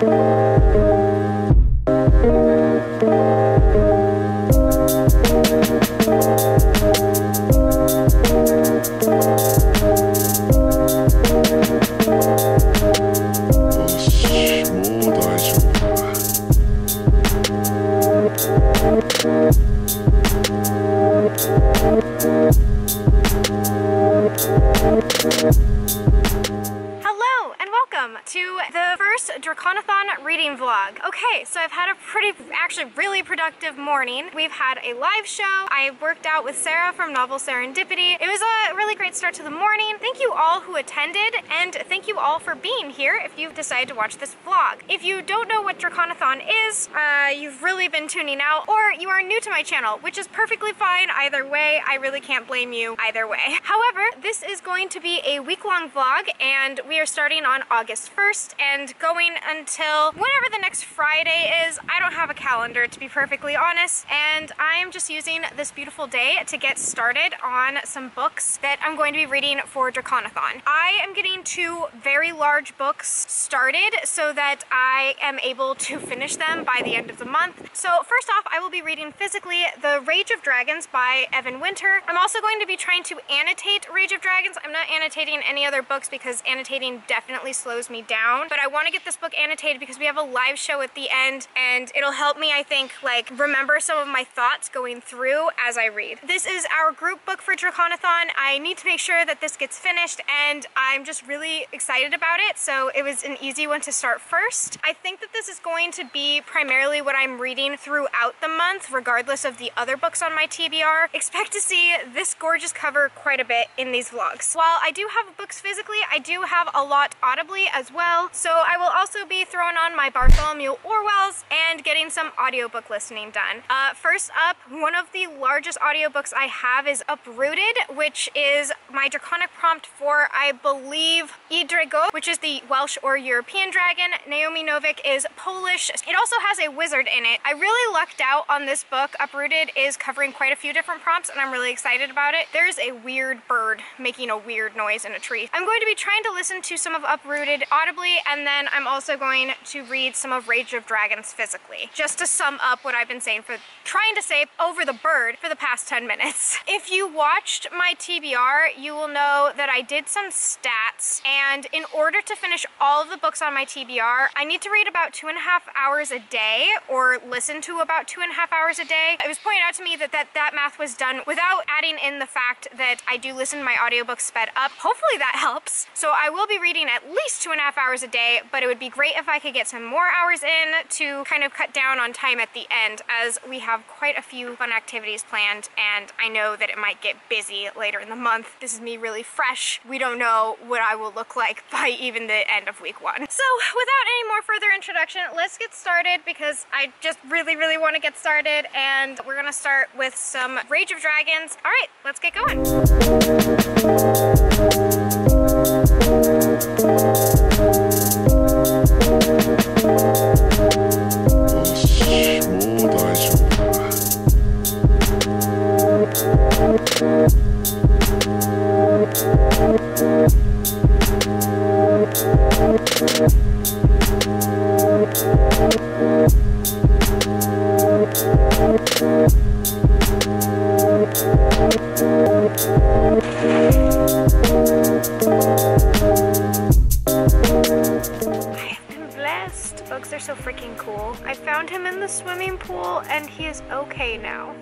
Hello and welcome to the first Draconathon reading vlog. Okay, so I've had a pretty, actually really productive morning. We've had a live show. I worked out with Sarah from Novel Serendipity. It was a really great start to the morning. Thank you all who attended and thank you all for being here if you've decided to watch this vlog. If you don't know what Draconathon is, uh, you've really been tuning out or you are new to my channel, which is perfectly fine either way. I really can't blame you either way. However, this is going to be a week-long vlog and we are starting on August 1st and going until whenever the next Friday is. I don't have a calendar to be perfectly honest and I am just using this beautiful day to get started on some books that I'm going to be reading for Draconathon. I am getting two very large books started so that I am able to finish them by the end of the month. So first off, I will be reading physically The Rage of Dragons by Evan Winter. I'm also going to be trying to annotate Rage of Dragons. I'm not annotating any other books because annotating definitely slows me down, but I want to get this book annotated because we have a live show at the end and it'll help me, I think, like remember some of my thoughts going through as I read. This is our group book for Draconathon. I need to make sure that this gets finished and I'm just really excited about it, so it was an easy one to start first. I think that this is going to be primarily what I'm reading throughout the month, regardless of the other books on my TBR. Expect to see this gorgeous cover quite a bit in these vlogs. While I do have books physically, I do have a lot audibly as well, so I will also be throwing on my Bartholomew Orwells and getting some audiobook listening done. Uh, first up, one of the largest audiobooks I have is Uprooted, which is my draconic prompt for, I believe, Idrego, which is the Welsh or European dragon. Naomi Novik is Polish. It also has a wizard in it. I really lucked out on this book. Uprooted is covering quite a few different prompts and I'm really excited about it. There's a weird bird making a weird noise in a tree. I'm going to be trying to listen to some of Uprooted audibly and then I'm also going to read some of Rage of Dragons physically. Just to sum up what I've been saying for trying to say over the bird for the past 10 minutes. If you watched my TBR, you will know that I did some stats and in order to finish all of the books on my TBR, I need to read about two and a half hours a day or listen to about two and a half hours a day. It was pointed out to me that that, that math was done without adding in the fact that I do listen to my audiobooks sped up. Hopefully that helps. So I will be reading at least two and a half hours a day, but it would be great if I could get some more hours in to kind of cut down on time at the end as we have quite a few fun activities planned and I know that it might get busy later in the month. This is me really fresh. We don't know what I will look like by even the end of week one. So without any more further introduction, let's get started because I just really, really want to get started and we're gonna start with some Rage of Dragons. All right, let's get going. Found him in the swimming pool and he is okay now.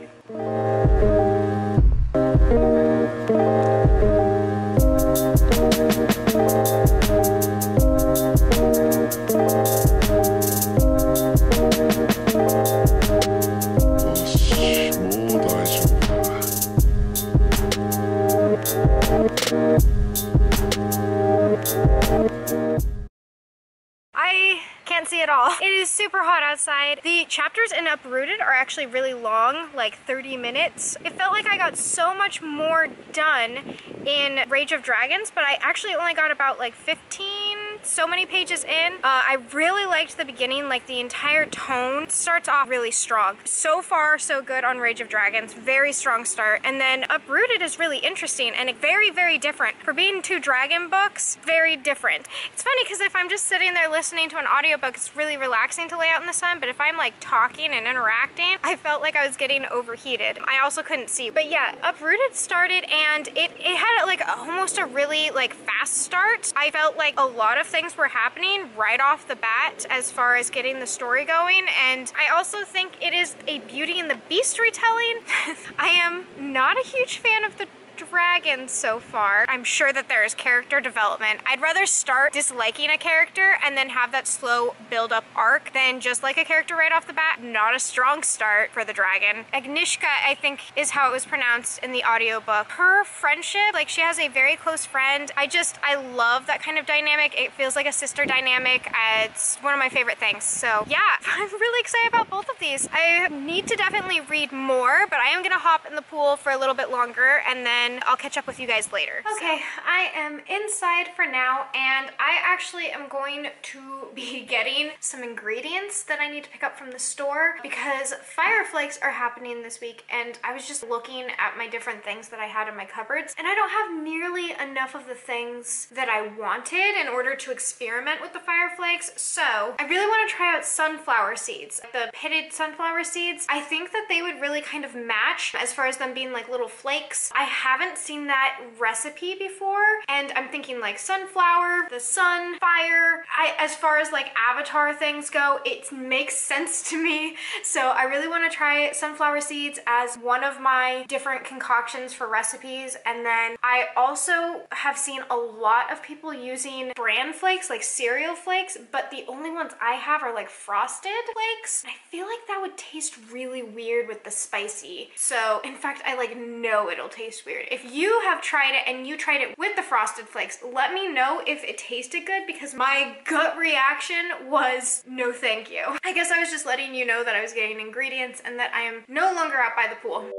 Like 30 minutes. It felt like I got so much more done in Rage of Dragons, but I actually only got about like 15 so many pages in. Uh, I really liked the beginning, like the entire tone starts off really strong. So far, so good on Rage of Dragons. Very strong start. And then Uprooted is really interesting and very, very different. For being two dragon books, very different. It's funny because if I'm just sitting there listening to an audiobook, it's really relaxing to lay out in the sun, but if I'm like talking and interacting, I felt like I was getting overheated. I also couldn't see. But yeah, Uprooted started and it, it had like almost a really like fast start. I felt like a lot of things were happening right off the bat as far as getting the story going. And I also think it is a Beauty and the Beast retelling. I am not a huge fan of the dragons so far. I'm sure that there is character development. I'd rather start disliking a character and then have that slow build up arc than just like a character right off the bat. Not a strong start for the dragon. Agnieszka, I think, is how it was pronounced in the audiobook. Her friendship, like she has a very close friend. I just, I love that kind of dynamic. It feels like a sister dynamic. It's one of my favorite things. So yeah, I'm really excited about both of these. I need to definitely read more, but I am gonna hop in the pool for a little bit longer and then then I'll catch up with you guys later. Okay, I am inside for now and I actually am going to be getting some ingredients that I need to pick up from the store because fire flakes are happening this week and I was just looking at my different things that I had in my cupboards and I don't have nearly enough of the things that I wanted in order to experiment with the fire flakes. So I really want to try out sunflower seeds, the pitted sunflower seeds. I think that they would really kind of match as far as them being like little flakes. I have haven't seen that recipe before and I'm thinking like sunflower, the sun, fire. I, as far as like avatar things go, it makes sense to me. So I really want to try sunflower seeds as one of my different concoctions for recipes. And then I also have seen a lot of people using bran flakes, like cereal flakes, but the only ones I have are like frosted flakes. I feel like that would taste really weird with the spicy. So in fact, I like know it'll taste weird. If you have tried it and you tried it with the Frosted Flakes, let me know if it tasted good because my gut reaction was no thank you. I guess I was just letting you know that I was getting ingredients and that I am no longer out by the pool.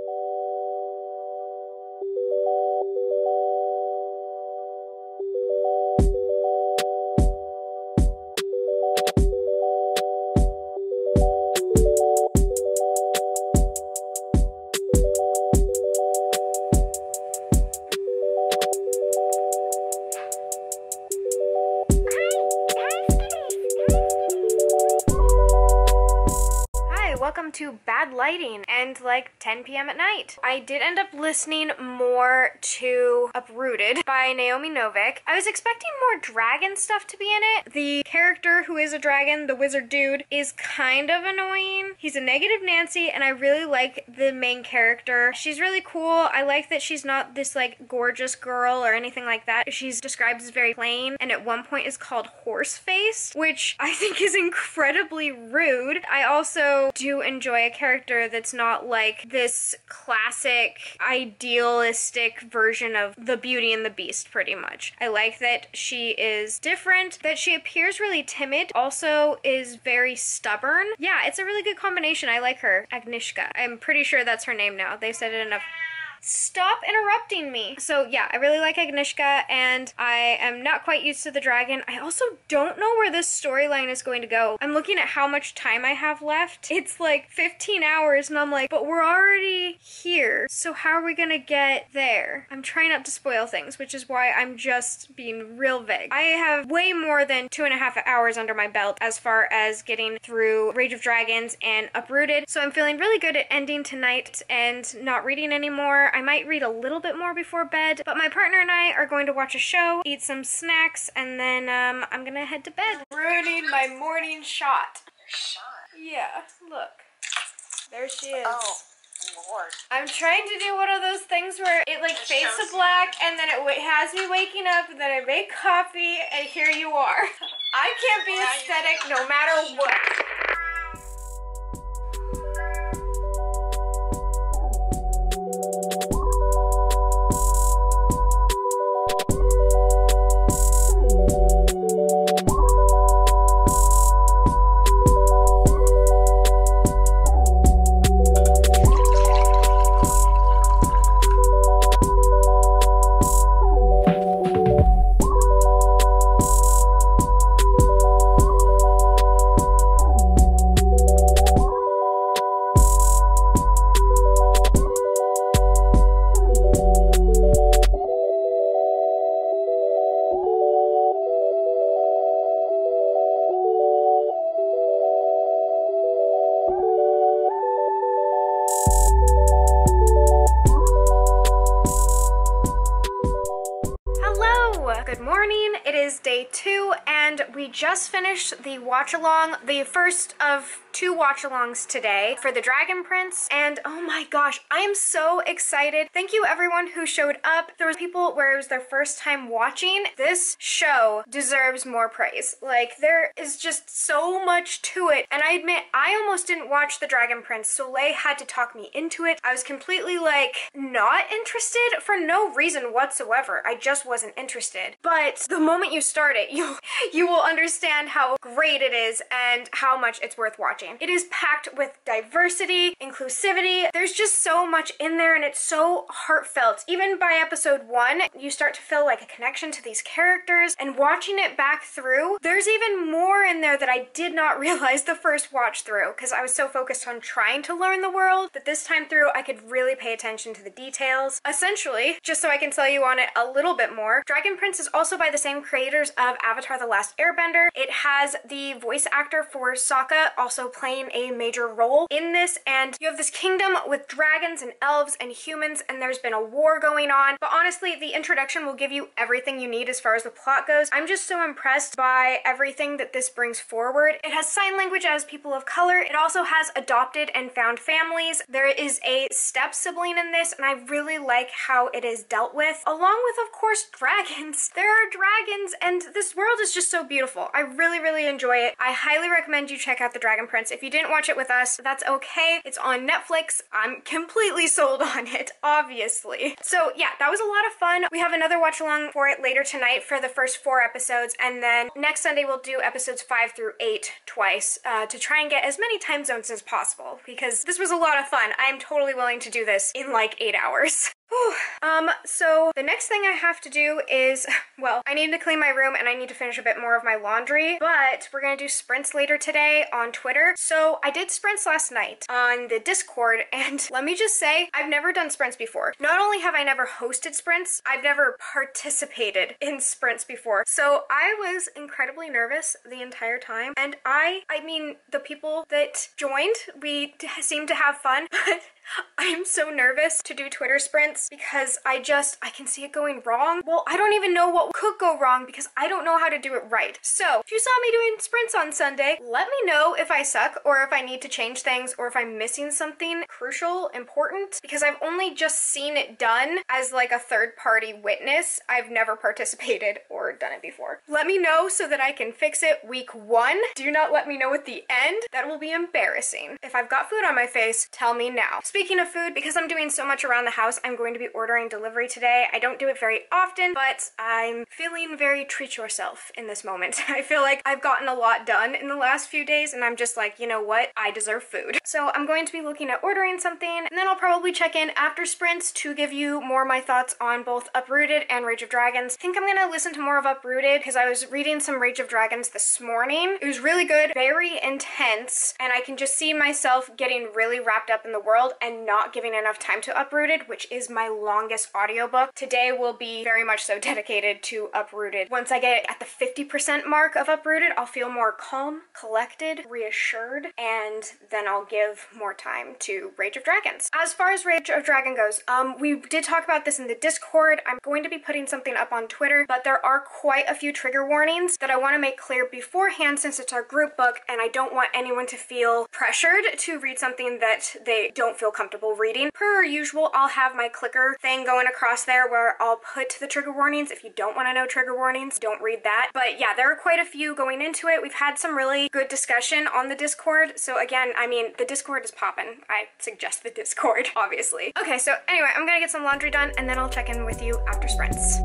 10 p.m. at night. I did end up listening more to Uprooted by Naomi Novik. I was expecting more dragon stuff to be in it. The character who is a dragon, the wizard dude, is kind of annoying. He's a negative Nancy and I really like the main character. She's really cool. I like that she's not this like gorgeous girl or anything like that. She's described as very plain and at one point is called horse faced, which I think is incredibly rude. I also do enjoy enjoy a character that's not like this classic idealistic version of the Beauty and the Beast pretty much. I like that she is different, that she appears really timid, also is very stubborn. Yeah, it's a really good combination. I like her. Agnieszka. I'm pretty sure that's her name now. They said it enough Stop interrupting me. So yeah, I really like Agnieszka and I am not quite used to the dragon. I also don't know where this storyline is going to go. I'm looking at how much time I have left. It's like 15 hours and I'm like, but we're already here. So how are we gonna get there? I'm trying not to spoil things, which is why I'm just being real vague. I have way more than two and a half hours under my belt as far as getting through Rage of Dragons and Uprooted. So I'm feeling really good at ending tonight and not reading anymore. I might read a little bit more before bed, but my partner and I are going to watch a show, eat some snacks, and then um, I'm gonna head to bed. Ruining my morning shot. Shot? Yeah, look. There she is. Oh. Lord. I'm trying to do one of those things where it like it fades to black and then it has me waking up and then I make coffee and here you are. I can't be aesthetic no matter what. Two, and we just finished the watch along, the first of two watch alongs today for the Dragon Prince. And oh my gosh, I am so excited. Thank you everyone who showed up. There was people where it was their first time watching. This show deserves more praise. Like there is just so much to it. And I admit, I almost didn't watch the Dragon Prince. Soleil had to talk me into it. I was completely like not interested for no reason whatsoever. I just wasn't interested. But the moment you start it, you you will understand how great it is and how much it's worth watching. It is packed with diversity, inclusivity. There's just so much in there and it's so heartfelt. Even by episode one, you start to feel like a connection to these characters and watching it back through, there's even more in there that I did not realize the first watch through because I was so focused on trying to learn the world that this time through I could really pay attention to the details. Essentially, just so I can tell you on it a little bit more, Dragon Prince is also by the same creators of Avatar The Last Airbender. It has the voice actor for Sokka also playing a major role in this and you have this kingdom with dragons and elves and humans and there's been a war going on but honestly the introduction will give you everything you need as far as the plot goes. I'm just so impressed by everything that this brings forward. It has sign language as people of color. It also has adopted and found families. There is a step sibling in this and I really like how it is dealt with along with of course dragons. There are dragons and this world is just so beautiful. I really really enjoy it. I highly recommend you check out the Dragon Prince if you didn't watch it with us, that's okay. It's on Netflix. I'm completely sold on it, obviously. So yeah, that was a lot of fun. We have another watch along for it later tonight for the first four episodes, and then next Sunday we'll do episodes five through eight twice uh, to try and get as many time zones as possible because this was a lot of fun. I am totally willing to do this in like eight hours. Um, so the next thing I have to do is, well, I need to clean my room and I need to finish a bit more of my laundry, but we're gonna do sprints later today on Twitter. So I did sprints last night on the Discord, and let me just say, I've never done sprints before. Not only have I never hosted sprints, I've never participated in sprints before. So I was incredibly nervous the entire time, and I, I mean, the people that joined, we seemed to have fun, but I am so nervous to do Twitter sprints because I just, I can see it going wrong. Well, I don't even know what could go wrong because I don't know how to do it right. So if you saw me doing sprints on Sunday, let me know if I suck or if I need to change things or if I'm missing something crucial, important, because I've only just seen it done as like a third party witness. I've never participated or done it before. Let me know so that I can fix it week one. Do not let me know at the end. That will be embarrassing. If I've got food on my face, tell me now. Speaking of food, because I'm doing so much around the house, I'm going to be ordering delivery today. I don't do it very often, but I'm feeling very treat yourself in this moment. I feel like I've gotten a lot done in the last few days and I'm just like, you know what? I deserve food. So I'm going to be looking at ordering something and then I'll probably check in after sprints to give you more of my thoughts on both Uprooted and Rage of Dragons. I think I'm gonna listen to more of Uprooted because I was reading some Rage of Dragons this morning. It was really good, very intense, and I can just see myself getting really wrapped up in the world and not giving enough time to Uprooted, which is my longest audiobook. Today will be very much so dedicated to Uprooted. Once I get at the 50% mark of Uprooted, I'll feel more calm, collected, reassured, and then I'll give more time to Rage of Dragons. As far as Rage of Dragon goes, um, we did talk about this in the Discord. I'm going to be putting something up on Twitter, but there are quite a few trigger warnings that I want to make clear beforehand since it's our group book and I don't want anyone to feel pressured to read something that they don't feel comfortable reading. Per usual, I'll have my clicker thing going across there where I'll put the trigger warnings. If you don't want to know trigger warnings, don't read that. But yeah, there are quite a few going into it. We've had some really good discussion on the Discord. So again, I mean, the Discord is popping. I suggest the Discord, obviously. Okay, so anyway, I'm gonna get some laundry done and then I'll check in with you after sprints.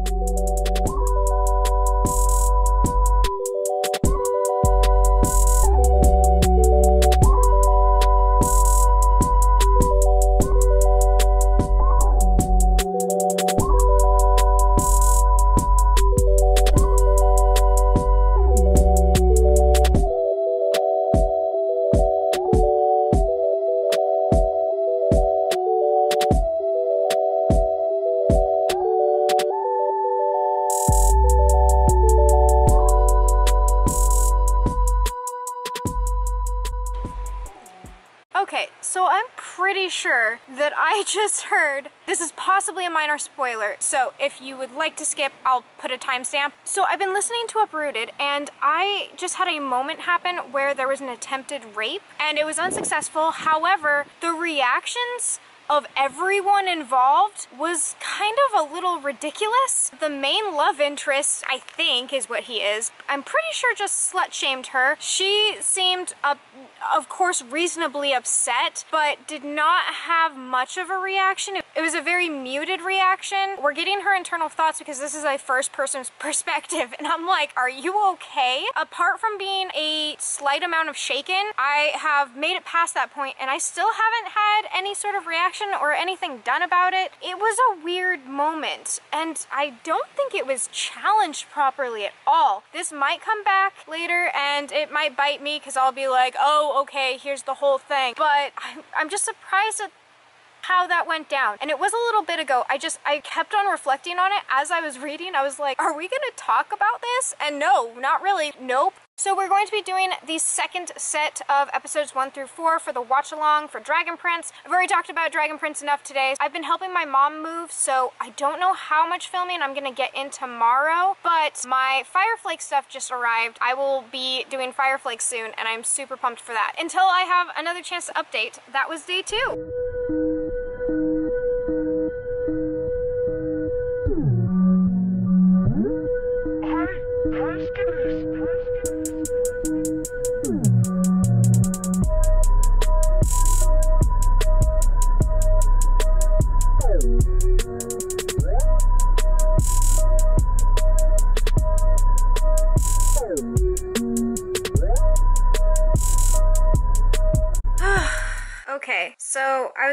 Minor spoiler, so if you would like to skip, I'll put a timestamp. So I've been listening to Uprooted and I just had a moment happen where there was an attempted rape and it was unsuccessful. However, the reactions of everyone involved was kind of a little ridiculous. The main love interest, I think, is what he is. I'm pretty sure just slut shamed her. She seemed, uh, of course, reasonably upset, but did not have much of a reaction. It was a very muted reaction. We're getting her internal thoughts because this is a first person's perspective, and I'm like, are you okay? Apart from being a slight amount of shaken, I have made it past that point, and I still haven't had any sort of reaction or anything done about it. It was a weird moment and I don't think it was challenged properly at all. This might come back later and it might bite me because I'll be like, oh, okay, here's the whole thing. But I'm, I'm just surprised at how that went down. And it was a little bit ago. I just, I kept on reflecting on it as I was reading. I was like, are we gonna talk about this? And no, not really. Nope. So we're going to be doing the second set of episodes one through four for the watch along for Dragon Prince. I've already talked about Dragon Prince enough today. I've been helping my mom move, so I don't know how much filming I'm gonna get in tomorrow, but my Fireflake stuff just arrived. I will be doing Fireflake soon, and I'm super pumped for that. Until I have another chance to update, that was day two.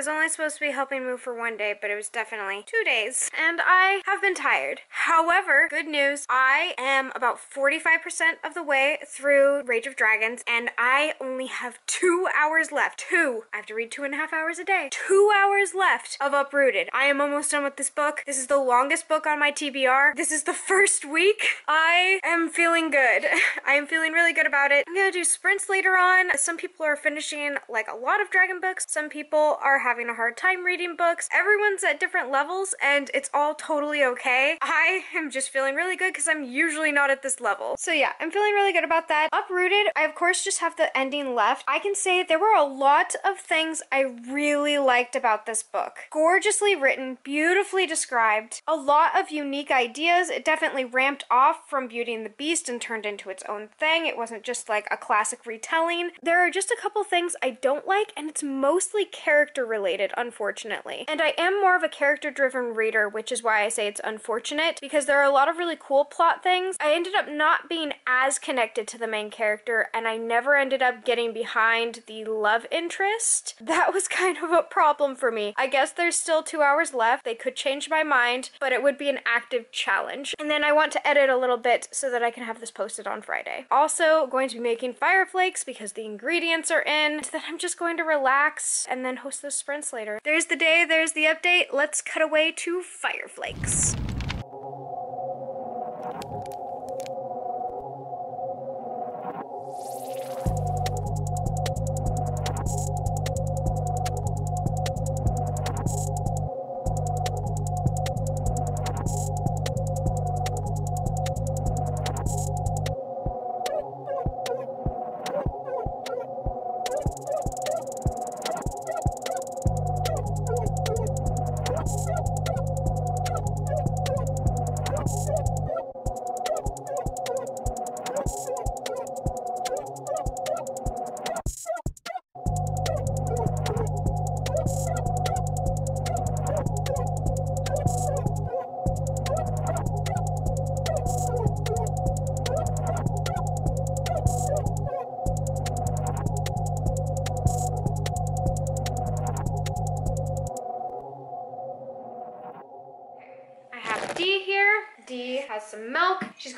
So I supposed to be helping move for one day, but it was definitely two days, and I have been tired. However, good news, I am about 45% of the way through Rage of Dragons, and I only have two hours left. Two. I have to read two and a half hours a day. Two hours left of Uprooted. I am almost done with this book. This is the longest book on my TBR. This is the first week. I am feeling good. I am feeling really good about it. I'm gonna do sprints later on. Some people are finishing like a lot of Dragon books. Some people are having a hard time reading books. Everyone's at different levels and it's all totally okay. I am just feeling really good because I'm usually not at this level. So yeah, I'm feeling really good about that. Uprooted, I of course just have the ending left. I can say there were a lot of things I really liked about this book. Gorgeously written, beautifully described, a lot of unique ideas. It definitely ramped off from Beauty and the Beast and turned into its own thing. It wasn't just like a classic retelling. There are just a couple things I don't like and it's mostly character related, unfortunately. And I am more of a character driven reader, which is why I say it's unfortunate, because there are a lot of really cool plot things. I ended up not being as connected to the main character, and I never ended up getting behind the love interest. That was kind of a problem for me. I guess there's still two hours left. They could change my mind, but it would be an active challenge. And then I want to edit a little bit so that I can have this posted on Friday. Also, going to be making fire flakes because the ingredients are in. So then I'm just going to relax and then host those sprints later. There's the day, there's the update. Let's cut away to Fireflakes.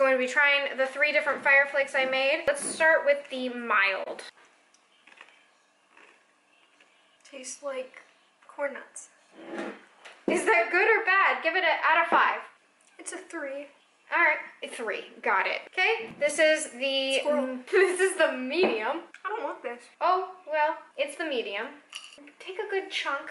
Going to be trying the three different fire flakes I made. Let's start with the mild. Tastes like corn nuts. Is that good or bad? Give it an out of five. It's a three. All right, three. Got it. Okay, this is the this is the medium. I don't want this. Oh well, it's the medium. Take a good chunk.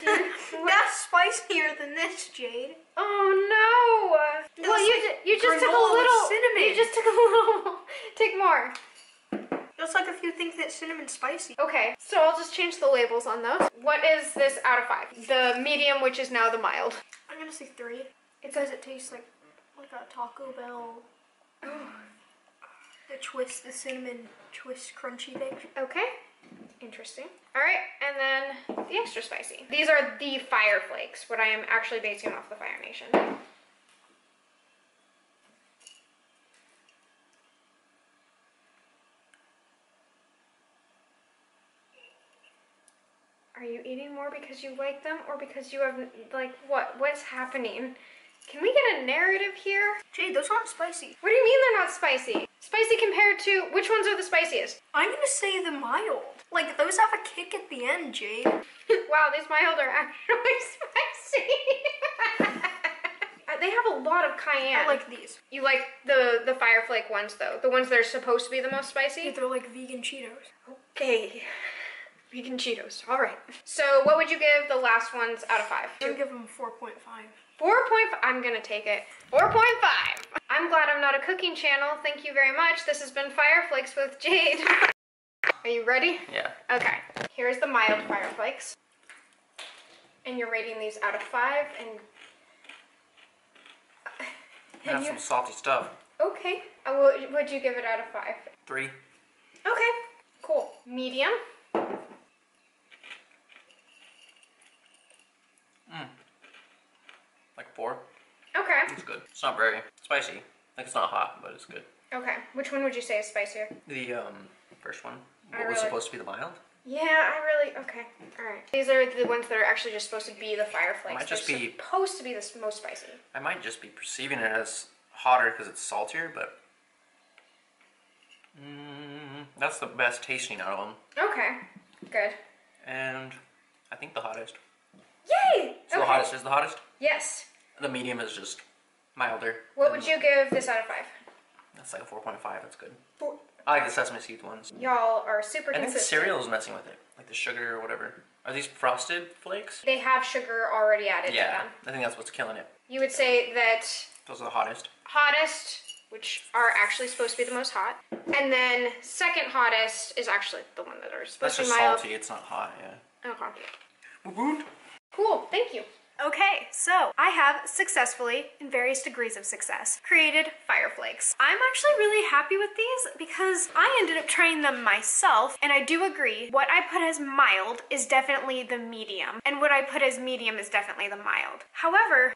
That's spicier than this, Jade. Oh no! Well, you like you just took a little. cinnamon. You just took a little. Take more. Just like if you think that cinnamon's spicy. Okay, so I'll just change the labels on those. What is this out of five? The medium, which is now the mild. I'm gonna say three. It says it tastes like like a Taco Bell. the twist, the cinnamon twist crunchy thing. Okay. Interesting. All right, and then the extra spicy. These are the Fire Flakes, what I am actually basing off the Fire Nation. Are you eating more because you like them or because you have, like, what? What's happening? Can we get a narrative here? Jade, those aren't spicy. What do you mean they're not spicy? Spicy compared to, which ones are the spiciest? I'm gonna say the mild. Like those have a kick at the end, Jade. wow, these mild are actually spicy. Uh, they have a lot of cayenne. I like these. you like the the fire flake ones though, the ones that are supposed to be the most spicy. They're like vegan Cheetos. Okay, vegan Cheetos. All right. So, what would you give the last ones out of five? I'm gonna give them 4.5. Four point five. I'm gonna take it. Four point five. I'm glad I'm not a cooking channel. Thank you very much. This has been Fire Flakes with Jade. Are you ready? Yeah. Okay. Here's the mild Fire Flakes. And you're rating these out of five, and Have you- some salty stuff. okay. Uh, what would you give it out of five? Three. Okay. Cool. Medium. Four. Okay. It's good. It's not very spicy. Like it's not hot, but it's good. Okay. Which one would you say is spicier? The um first one. I What was supposed to be the mild? Yeah, I really okay. All right. These are the ones that are actually just supposed to be the fire flakes. Might just They're be- supposed to be the most spicy. I might just be perceiving it as hotter because it's saltier, but mm, that's the best tasting out of them, Okay. Good. and I think the hottest. Yay! So the hottest is the hottest. Yes. The medium is just milder. What would you give this out of five? That's like a four point five. That's good. Four. I like the sesame seed ones. Y'all are super I think the consistent. cereal is messing with it, like the sugar or whatever. Are these frosted flakes? They have sugar already added to Yeah, them. I think that's what's killing it. You would say that Those are the hottest. hottest, which are actually supposed to be the most hot, and then second hottest is actually the one that are supposed to just be mild. salty. It's not hot. Yeah. Okay. Cool. Thank you. Okay, so I have successfully, in various degrees of success, created Fire Flakes. I'm actually really happy with these because I ended up trying them myself, and I do agree what I put as mild is definitely the medium, and what I put as medium is definitely the mild. However,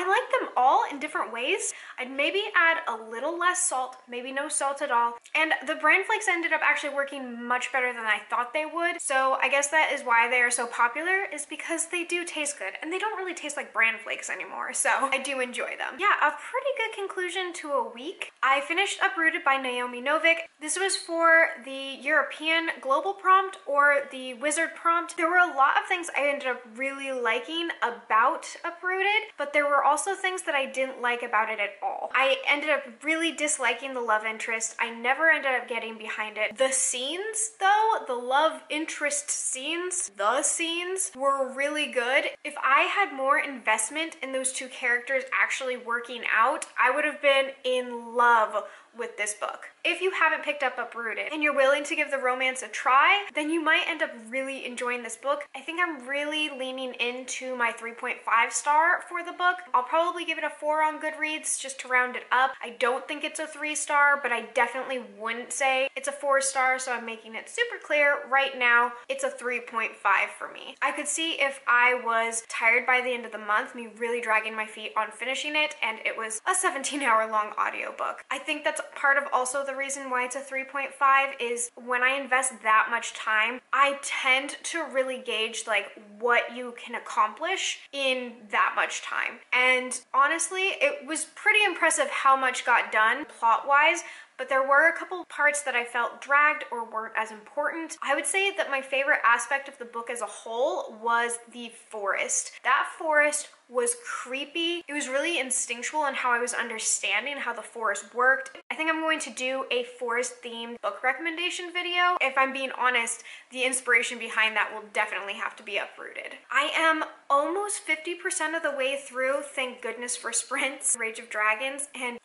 I like them all in different ways. I'd maybe add a little less salt, maybe no salt at all. And the bran flakes ended up actually working much better than I thought they would. So I guess that is why they are so popular is because they do taste good and they don't really taste like bran flakes anymore. So I do enjoy them. Yeah, a pretty good conclusion to a week. I finished Uprooted by Naomi Novik. This was for the European Global Prompt or the Wizard Prompt. There were a lot of things I ended up really liking about Uprooted, but there were also things that I didn't like about it at all. I ended up really disliking the love interest. I never ended up getting behind it. The scenes, though, the love interest scenes, the scenes were really good. If I had more investment in those two characters actually working out, I would have been in love with this book. If you haven't picked up Uprooted and you're willing to give the romance a try, then you might end up really enjoying this book. I think I'm really leaning into my 3.5 star for the book. I'll probably give it a 4 on Goodreads just to round it up. I don't think it's a 3 star, but I definitely wouldn't say it's a 4 star, so I'm making it super clear right now. It's a 3.5 for me. I could see if I was tired by the end of the month, me really dragging my feet on finishing it, and it was a 17 hour long audiobook. I think that's part of also the reason why it's a 3.5 is when I invest that much time, I tend to really gauge like what you can accomplish in that much time. And honestly, it was pretty impressive how much got done plot wise, but there were a couple parts that I felt dragged or weren't as important. I would say that my favorite aspect of the book as a whole was the forest. That forest was creepy. It was really instinctual in how I was understanding how the forest worked. I think I'm going to do a forest themed book recommendation video. If I'm being honest, the inspiration behind that will definitely have to be uprooted. I am almost 50% of the way through, thank goodness for sprints, Rage of Dragons, and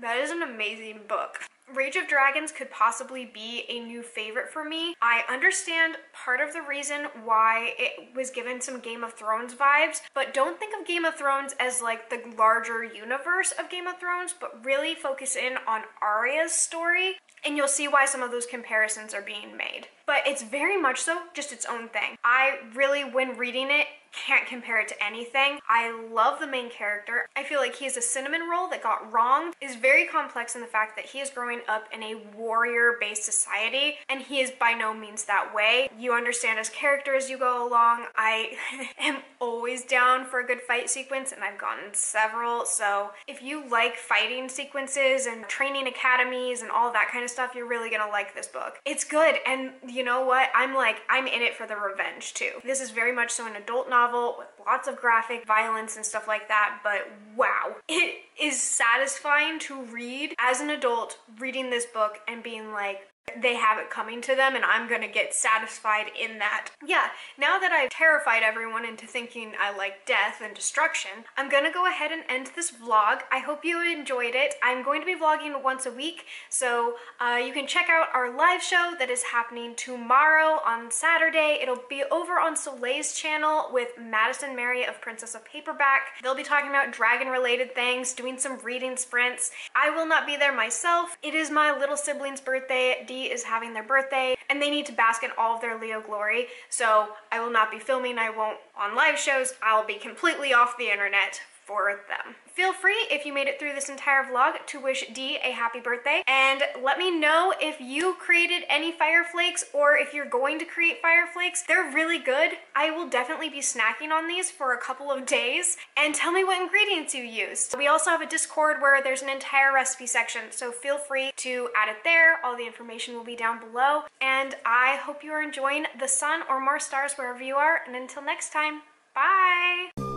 that is an amazing book. Rage of Dragons could possibly be a new favorite for me. I understand part of the reason why it was given some Game of Thrones vibes, but don't think of Game of Thrones as like the larger universe of Game of Thrones, but really focus in on Arya's story, and you'll see why some of those comparisons are being made. But it's very much so just its own thing. I really, when reading it, can't compare it to anything. I love the main character. I feel like he is a cinnamon roll that got wronged. Is very complex in the fact that he is growing up in a warrior-based society and he is by no means that way. You understand his character as you go along. I am always down for a good fight sequence and I've gotten several. So if you like fighting sequences and training academies and all that kind of stuff, you're really gonna like this book. It's good and you know what? I'm like, I'm in it for the revenge too. This is very much so an adult novel with lots of graphic violence and stuff like that, but wow. It is satisfying to read as an adult reading this book and being like, they have it coming to them and I'm gonna get satisfied in that. Yeah, now that I've terrified everyone into thinking I like death and destruction, I'm gonna go ahead and end this vlog. I hope you enjoyed it. I'm going to be vlogging once a week, so uh, you can check out our live show that is happening tomorrow on Saturday. It'll be over on Soleil's channel with Madison Mary of Princess of Paperback. They'll be talking about dragon related things, doing some reading sprints. I will not be there myself. It is my little sibling's birthday is having their birthday and they need to bask in all of their Leo glory. So I will not be filming. I won't on live shows. I'll be completely off the internet for them. Feel free, if you made it through this entire vlog, to wish Dee a happy birthday. And let me know if you created any fire flakes or if you're going to create fire flakes. They're really good. I will definitely be snacking on these for a couple of days. And tell me what ingredients you used. We also have a Discord where there's an entire recipe section, so feel free to add it there. All the information will be down below. And I hope you are enjoying the sun or more stars wherever you are. And until next time, bye!